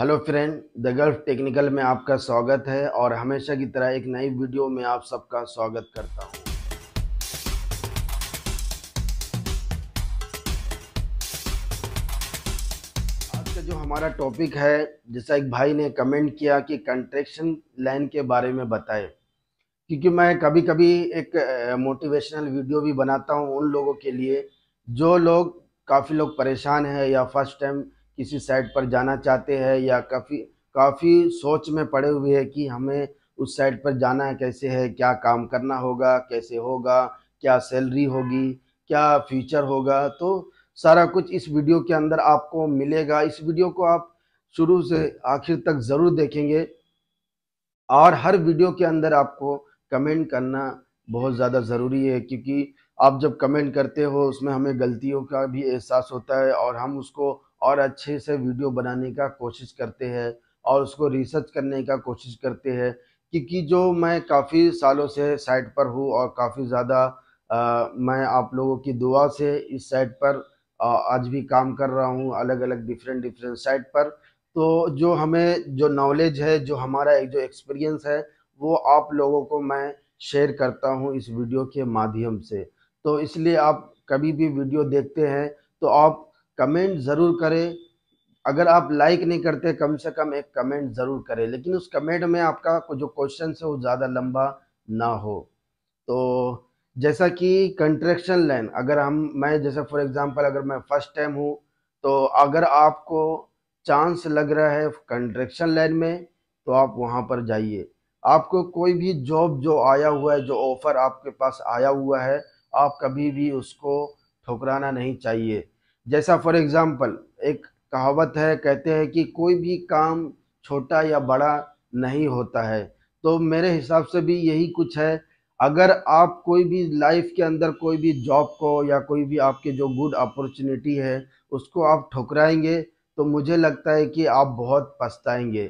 Hello friend, the Gulf technical में आपका स्वागत है और हमेशा की तरह एक नई वीडियो में आप सबका स्वागत करता हूँ। आज का जो हमारा टॉपिक है, जैसा एक भाई ने कमेंट किया कि कंट्रेक्शन लाइन के बारे में बताए। क्योंकि मैं कभी कभी एक मोटिवेशनल वीडियो भी बनाता हूँ उन लोगों के लिए, जो लोग, काफ़ी लोग परेशान हैं या फ़र्स्ट टाइम किसी साइट पर जाना चाहते हैं या काफ़ी काफ़ी सोच में पड़े हुए हैं कि हमें उस साइट पर जाना है, कैसे है, क्या काम करना होगा, कैसे होगा, क्या सैलरी होगी, क्या फ्यूचर होगा। तो सारा कुछ इस वीडियो के अंदर आपको मिलेगा। इस वीडियो को आप शुरू से आखिर तक ज़रूर देखेंगे और हर वीडियो के अंदर आपको कमेंट करना बहुत ज़्यादा ज़रूरी है, क्योंकि आप जब कमेंट करते हो, उसमें हमें गलतियों का भी एहसास होता है और हम उसको और अच्छे से वीडियो बनाने का कोशिश करते हैं और उसको रिसर्च करने का कोशिश करते हैं क्योंकि जो मैं काफ़ी सालों से साइट पर हूँ और काफ़ी ज़्यादा मैं आप लोगों की दुआ से इस साइट पर आ, आज भी काम कर रहा हूँ अलग अलग डिफरेंट डिफरेंट साइट पर। तो जो हमें जो नॉलेज है जो हमारा एक जो एक्सपीरियंस है वो आप लोगों को मैं शेयर करता हूँ इस वीडियो के माध्यम से। तो इसलिए आप कभी भी वीडियो देखते हैं तो आप कमेंट ज़रूर करें। अगर आप लाइक नहीं करते, कम से कम एक कमेंट ज़रूर करें, लेकिन उस कमेंट में आपका जो क्वेश्चन है वो ज़्यादा लंबा ना हो। तो जैसा कि कंट्रेक्शन लाइन अगर हम, मैं जैसे फॉर एग्जांपल अगर मैं फ़र्स्ट टाइम हूँ तो अगर आपको चांस लग रहा है कंट्रेक्शन लाइन में तो आप वहाँ पर जाइए। आपको कोई भी जॉब जो आया हुआ है, जो ऑफ़र आपके पास आया हुआ है, आप कभी भी उसको ठुकराना नहीं चाहिए। जैसा फॉर एग्ज़ाम्पल एक कहावत है, कहते हैं कि कोई भी काम छोटा या बड़ा नहीं होता है। तो मेरे हिसाब से भी यही कुछ है। अगर आप कोई भी लाइफ के अंदर कोई भी जॉब को या कोई भी आपके जो गुड अपॉर्चुनिटी है, उसको आप ठुकराएँगे तो मुझे लगता है कि आप बहुत पछताएँगे।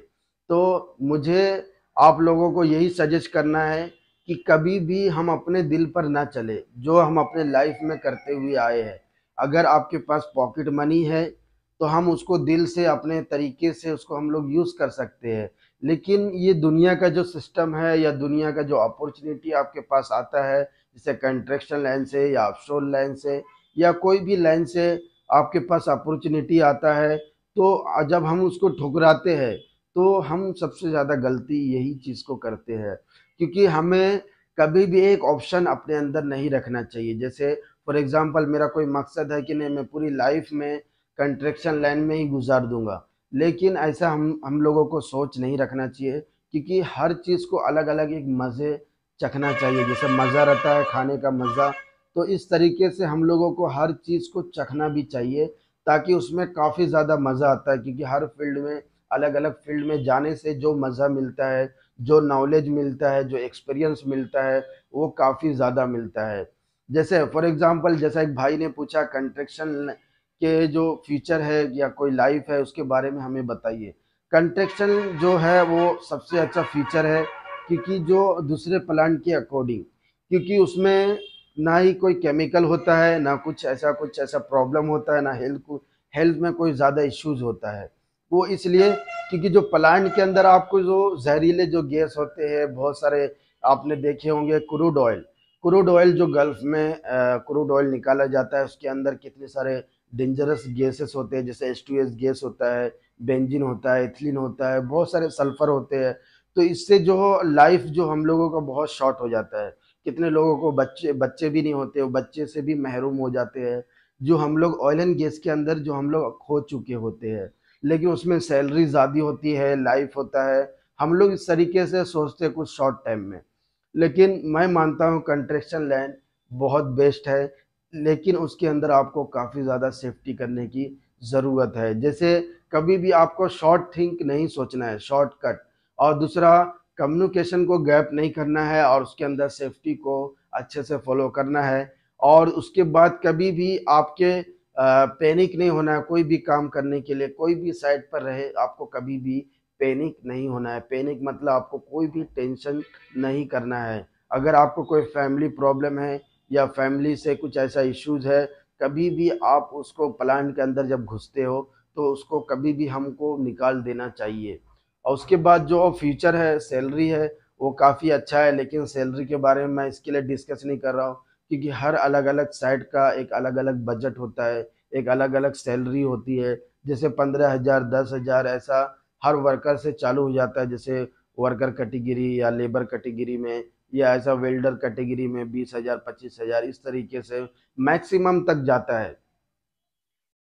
तो मुझे आप लोगों को यही सजेस्ट करना है कि कभी भी हम अपने दिल पर ना चले, जो हम अपने लाइफ में करते हुए आए हैं। अगर आपके पास पॉकेट मनी है तो हम उसको दिल से, अपने तरीके से उसको हम लोग यूज़ कर सकते हैं। लेकिन ये दुनिया का जो सिस्टम है या दुनिया का जो अपॉर्चुनिटी आपके पास आता है, जैसे कंट्रेक्शन लाइन से या ऑफशोर लाइन से या कोई भी लाइन से आपके पास अपॉर्चुनिटी आता है तो जब हम उसको ठुकराते हैं तो हम सबसे ज़्यादा गलती यही चीज़ को करते हैं। क्योंकि हमें कभी भी एक ऑप्शन अपने अंदर नहीं रखना चाहिए। जैसे फॉर एग्ज़ाम्पल मेरा कोई मकसद है कि नहीं, मैं पूरी लाइफ में कंट्रेक्शन लाइन में ही गुजार दूँगा। लेकिन ऐसा हम हम लोगों को सोच नहीं रखना चाहिए, क्योंकि हर चीज़ को अलग अलग एक मज़े चखना चाहिए। जैसे मज़ा रहता है, खाने का मज़ा। तो इस तरीके से हम लोगों को हर चीज़ को चखना भी चाहिए, ताकि उसमें काफ़ी ज़्यादा मज़ा आता है, क्योंकि हर फ़ील्ड में अलग अलग फ़ील्ड में जाने से जो मज़ा मिलता है, जो नॉलेज मिलता है, जो एक्सपीरियंस मिलता है, वो काफ़ी ज़्यादा मिलता है। जैसे फॉर एग्जांपल जैसा एक भाई ने पूछा कंट्रेक्शन के जो फ्यूचर है या कोई लाइफ है, उसके बारे में हमें बताइए। कंट्रेक्शन जो है, वो सबसे अच्छा फीचर है, क्योंकि जो दूसरे प्लांट के अकॉर्डिंग क्योंकि उसमें ना ही कोई केमिकल होता है, ना कुछ ऐसा कुछ ऐसा प्रॉब्लम होता है, ना हेल्थ को हेल्थ में कोई ज़्यादा इश्यूज़ होता है। वो इसलिए, क्योंकि जो प्लांट के अंदर आपको जो जहरीले जो गैस होते हैं, बहुत सारे आपने देखे होंगे क्रूड ऑयल क्रूड ऑयल जो गल्फ में क्रूड ऑयल निकाला जाता है, उसके अंदर कितने सारे डेंजरस गैसेस होते हैं, जैसे एस गैस होता है बेंजिन होता है इथिलीन होता है, बहुत सारे सल्फ़र होते हैं। तो इससे जो लाइफ जो हम लोगों का बहुत शॉर्ट हो जाता है। कितने लोगों को बच्चे बच्चे भी नहीं होते बच्चे से भी महरूम हो जाते हैं, जो हम लोग ऑयल एंड गैस के अंदर जो हम लोग खो चुके होते हैं। लेकिन उसमें सैलरी ज़्यादा होती है लाइफ होता है, हम लोग इस तरीके से सोचते हैं कुछ शॉर्ट टाइम में। लेकिन मैं मानता हूँ कंट्रेक्शन लैंड बहुत बेस्ट है, लेकिन उसके अंदर आपको काफ़ी ज़्यादा सेफ्टी करने की ज़रूरत है। जैसे कभी भी आपको शॉर्ट थिंक नहीं सोचना है, शॉर्ट कट। और दूसरा, कम्युनिकेशन को गैप नहीं करना है और उसके अंदर सेफ्टी को अच्छे से फॉलो करना है। और उसके बाद कभी भी आपके पैनिक नहीं होना है, कोई भी काम करने के लिए, कोई भी साइड पर रहे, आपको कभी भी पैनिक नहीं होना है। पैनिक मतलब आपको कोई भी टेंशन नहीं करना है। अगर आपको कोई फैमिली प्रॉब्लम है या फैमिली से कुछ ऐसा इश्यूज़ है, कभी भी आप उसको प्लान के अंदर जब घुसते हो तो उसको कभी भी हमको निकाल देना चाहिए। और उसके बाद जो फ्यूचर है, सैलरी है, वो काफ़ी अच्छा है, लेकिन सैलरी के बारे में मैं इसके लिए डिस्कस नहीं कर रहा हूँ, क्योंकि हर अलग अलग साइड का एक अलग अलग बजट होता है, एक अलग अलग सैलरी होती है। जैसे पंद्रह हज़ार, दस हज़ार ऐसा हर वर्कर से चालू हो जाता है, जैसे वर्कर कैटेगरी या लेबर कैटेगरी में, या ऐसा वेल्डर कैटेगरी में बीस हज़ार, पच्चीस हज़ार, इस तरीके से मैक्सिमम तक जाता है।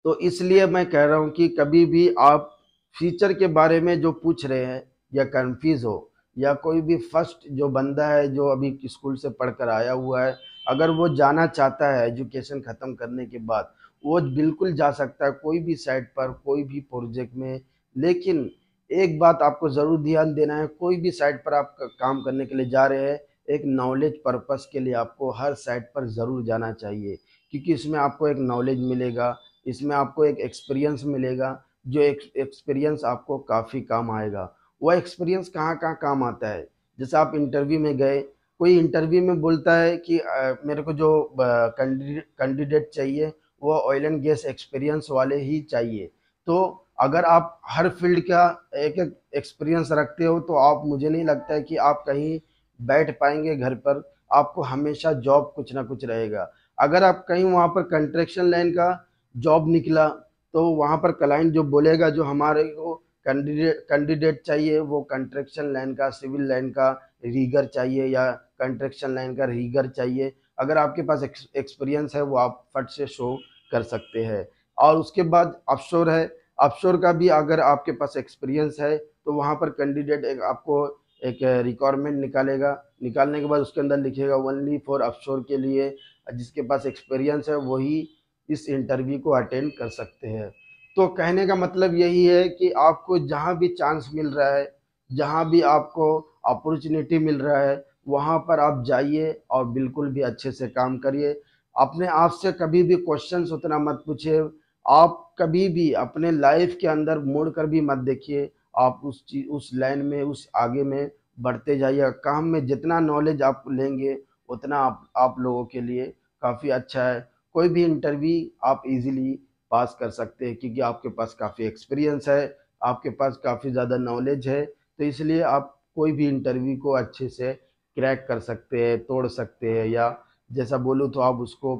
तो इसलिए मैं कह रहा हूँ कि कभी भी आप फ्यूचर के बारे में जो पूछ रहे हैं, या कंफ्यूज हो, या कोई भी फ़र्स्ट जो बंदा है, जो अभी स्कूल से पढ़कर आया हुआ है, अगर वो जाना चाहता है एजुकेशन ख़त्म करने के बाद, वो बिल्कुल जा सकता है कोई भी साइट पर, कोई भी प्रोजेक्ट में, लेकिन एक बात आपको ज़रूर ध्यान देना है कोई भी साइट पर आप काम करने के लिए जा रहे हैं एक नॉलेज पर्पस के लिए आपको हर साइट पर ज़रूर जाना चाहिए क्योंकि इसमें आपको एक नॉलेज मिलेगा इसमें आपको एक एक्सपीरियंस मिलेगा जो एक एक्सपीरियंस आपको काफ़ी काम आएगा। वह एक्सपीरियंस कहाँ कहाँ काम आता है? जैसे आप इंटरव्यू में गए कोई इंटरव्यू में बोलता है कि आ, मेरे को जो कैंडिडेट चाहिए वो ऑयल एंड गैस एक्सपीरियंस वाले ही चाहिए। तो अगर आप हर फ़ील्ड का एक एक एक्सपीरियंस रखते हो तो आप, मुझे नहीं लगता है कि आप कहीं बैठ पाएँगे घर पर। आपको हमेशा जॉब कुछ ना कुछ रहेगा। अगर आप कहीं वहाँ पर कंस्ट्रक्शन लाइन का जॉब निकला तो वहाँ पर क्लाइंट जो बोलेगा, जो हमारे को कैंडिडेट कैंडिडेट चाहिए, वो कंस्ट्रक्शन लाइन का सिविल लाइन का रीगर चाहिए या कंस्ट्रक्शन लाइन का रीगर चाहिए। अगर आपके पास एक्सपीरियंस है, वो आप फट से शो कर सकते हैं। और उसके बाद अफशोर है अफशोर का भी अगर आपके पास एक्सपीरियंस है तो वहाँ पर कैंडिडेट एक आपको एक रिक्वायरमेंट निकालेगा। निकालने के बाद उसके अंदर लिखेगा ओनली फॉर अफशोर के लिए। जिसके पास एक्सपीरियंस है वही इस इंटरव्यू को अटेंड कर सकते हैं। तो कहने का मतलब यही है कि आपको जहाँ भी चांस मिल रहा है, जहाँ भी आपको अपॉर्चुनिटी मिल रहा है, वहाँ पर आप जाइए और बिल्कुल भी अच्छे से काम करिए। अपने आप से कभी भी क्वेश्चंस उतना मत पूछिए। आप कभी भी अपने लाइफ के अंदर मोड़ कर भी मत देखिए। आप उस चीज़ उस लाइन में, उस आगे में बढ़ते जाइए काम में जितना नॉलेज आप लेंगे, उतना आप आप लोगों के लिए काफ़ी अच्छा है। कोई भी इंटरव्यू आप इजीली पास कर सकते हैं क्योंकि आपके पास काफ़ी एक्सपीरियंस है, आपके पास काफ़ी ज़्यादा नॉलेज है तो इसलिए आप कोई भी इंटरव्यू को अच्छे से क्रैक कर सकते हैं, तोड़ सकते हैं या जैसा बोलूँ तो आप उसको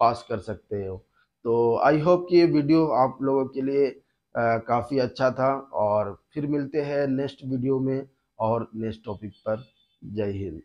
पास कर सकते हो। तो आई होप कि ये वीडियो आप लोगों के लिए काफ़ी अच्छा था और फिर मिलते हैं नेक्स्ट वीडियो में और नेक्स्ट टॉपिक पर। जय हिंद।